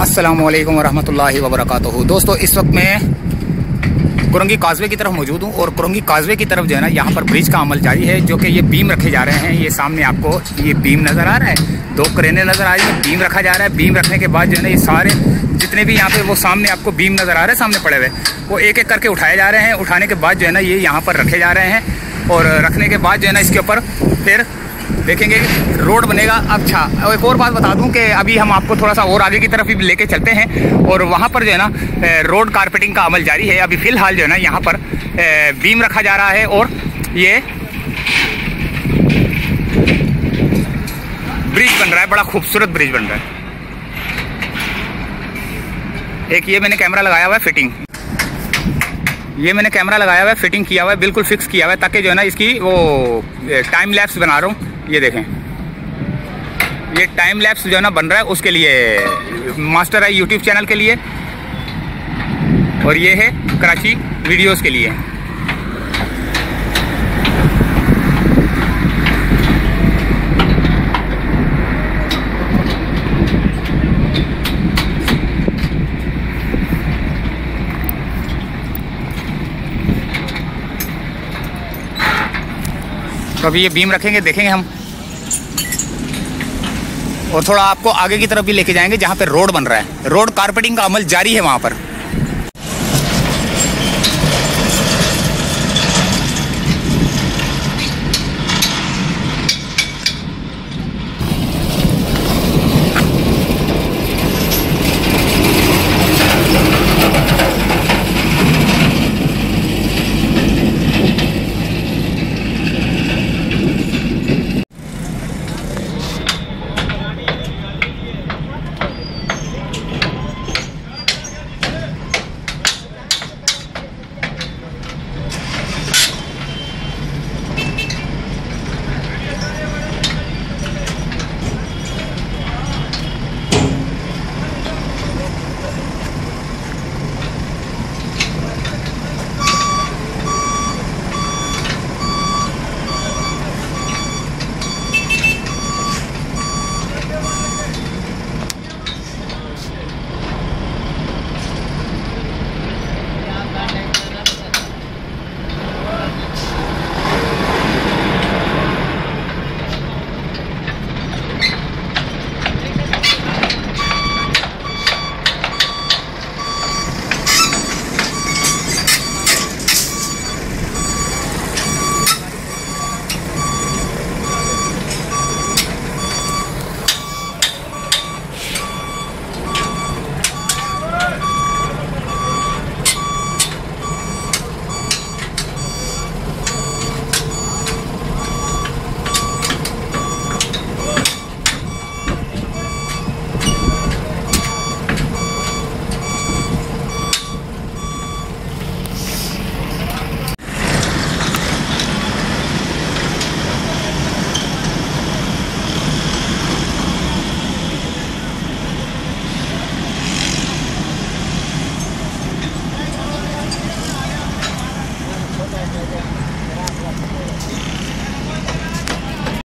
अस्सलाम वालेकुम वबरकातुहू दोस्तों, इस वक्त मैं कुरंगी काजवे की तरफ़ मौजूद हूँ और कुरंगी काजवे की तरफ़ जो है ना, यहाँ पर ब्रिज का अमल जारी है, जो कि ये बीम रखे जा रहे हैं। ये सामने आपको ये बीम नज़र आ रहा है। दो करेने नज़र आ रही है, बीम रखा जा रहा है। बीम रखने के बाद जो है ना, ये सारे जितने भी यहाँ पे वो सामने आपको बीम नज़र आ रहे हैं, सामने पड़े हुए। वो एक एक करके उठाए जा रहे हैं। उठाने के बाद जो है ना, ये यहाँ पर रखे जा रहे हैं और रखने के बाद जो है ना, इसके ऊपर फिर देखेंगे, रोड बनेगा अच्छा। और एक और बात बता दूँ कि अभी हम आपको थोड़ा सा और आगे की तरफ़ भी लेके चलते हैं और वहाँ पर जो है ना रोड कारपेटिंग का अमल जारी है। अभी फ़िलहाल जो है ना, यहाँ पर बीम रखा जा रहा है और ये ब्रिज बन रहा है, बड़ा खूबसूरत ब्रिज बन रहा है। एक ये मैंने कैमरा लगाया हुआ है फिटिंग ये मैंने कैमरा लगाया हुआ है फिटिंग किया हुआ है, बिल्कुल फिक्स किया हुआ है, ताकि जो है ना, इसकी वो टाइम लैप्स बना रहा हूँ। ये देखें। ये टाइम लैप्स जो है ना बन रहा है, उसके लिए, मास्टर है यूट्यूब चैनल के लिए। और ये है कराची वीडियोस के लिए। तो अभी ये बीम रखेंगे, देखेंगे हम। और थोड़ा आपको आगे की तरफ़ भी लेके जाएँगे, जहाँ पे रोड बन रहा है। रोड कारपेटिंग का अमल जारी है वहाँ पर।